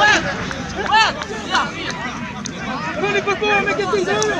Left! Ja, ja. make it 3-0.